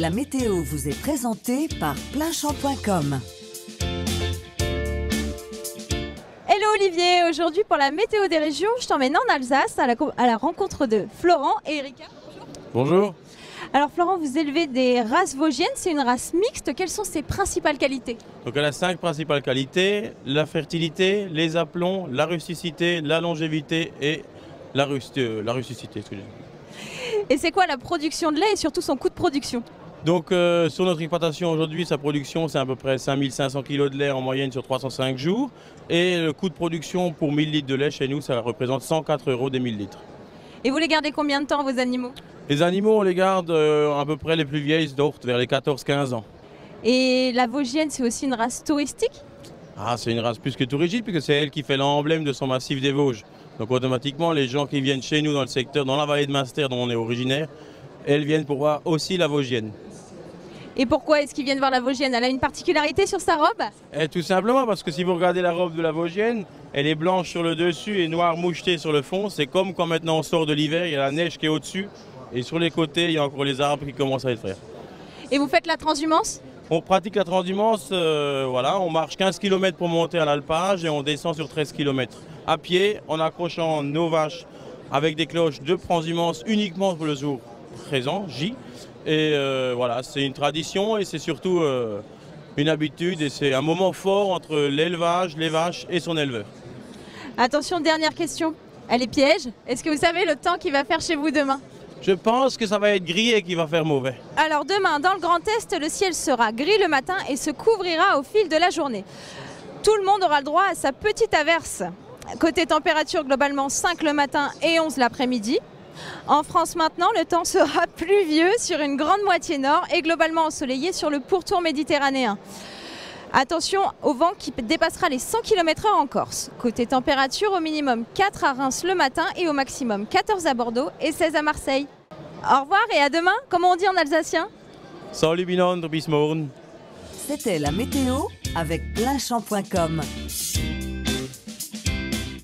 La météo vous est présentée par plainchamp.com. Hello Olivier, aujourd'hui pour la météo des régions, je t'emmène en Alsace à la, à la rencontre de Florent et Erika. Bonjour. Alors Florent, vous élevez des races vosgiennes, c'est une race mixte, quelles sont ses principales qualités? Donc elle a cinq principales qualités, la fertilité, les aplombs, la rusticité, la longévité et la, euh, la rusticité. Et c'est quoi la production de lait et surtout son coût de production? Donc euh, sur notre exploitation aujourd'hui, sa production c'est à peu près 5500 kg de lait en moyenne sur 305 jours. Et le coût de production pour 1000 litres de lait chez nous, ça représente 104 euros des 1000 litres. Et vous les gardez combien de temps vos animaux? Les animaux, on les garde euh, à peu près les plus vieilles d'Orte, vers les 14-15 ans. Et la Vosgienne, c'est aussi une race touristique? Ah, c'est une race plus que touristique, puisque c'est elle qui fait l'emblème de son massif des Vosges. Donc automatiquement, les gens qui viennent chez nous dans le secteur, dans la vallée de Master dont on est originaire, elles viennent pour voir aussi la Vosgienne. Et pourquoi est-ce qu'ils viennent voir la Vosgienne? Elle a une particularité sur sa robe? Eh, Tout simplement parce que si vous regardez la robe de la Vosgienne, elle est blanche sur le dessus et noire mouchetée sur le fond. C'est comme quand maintenant on sort de l'hiver, il y a la neige qui est au-dessus et sur les côtés, il y a encore les arbres qui commencent à être. Et vous faites la transhumance? On pratique la transhumance, euh, voilà, on marche 15 km pour monter à l'alpage et on descend sur 13 km. À pied, en accrochant nos vaches avec des cloches de transhumance uniquement pour le jour présent, J. Et euh, voilà, c'est une tradition et c'est surtout euh, une habitude et c'est un moment fort entre l'élevage, les vaches et son éleveur. Attention, dernière question. Elle est piège. Est-ce que vous savez le temps qu'il va faire chez vous demain? Je pense que ça va être gris et qu'il va faire mauvais. Alors demain, dans le Grand Est, le ciel sera gris le matin et se couvrira au fil de la journée. Tout le monde aura le droit à sa petite averse. Côté température, globalement 5 le matin et 11 l'après-midi. En France maintenant, le temps sera pluvieux sur une grande moitié nord et globalement ensoleillé sur le pourtour méditerranéen. Attention au vent qui dépassera les 100 km/h en Corse. Côté température, au minimum 4 à Reims le matin et au maximum 14 à Bordeaux et 16 à Marseille. Au revoir et à demain, comme on dit en alsacien. Salut bis morgen. C'était la météo avec plainchamp.com.